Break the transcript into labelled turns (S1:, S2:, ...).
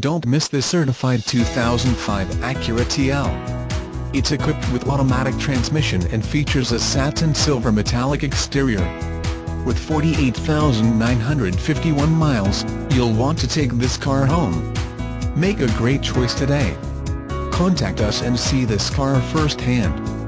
S1: Don't miss this certified 2005 Acura TL. It's equipped with automatic transmission and features a satin silver metallic exterior. With 48,951 miles, you'll want to take this car home. Make a great choice today. Contact us and see this car firsthand.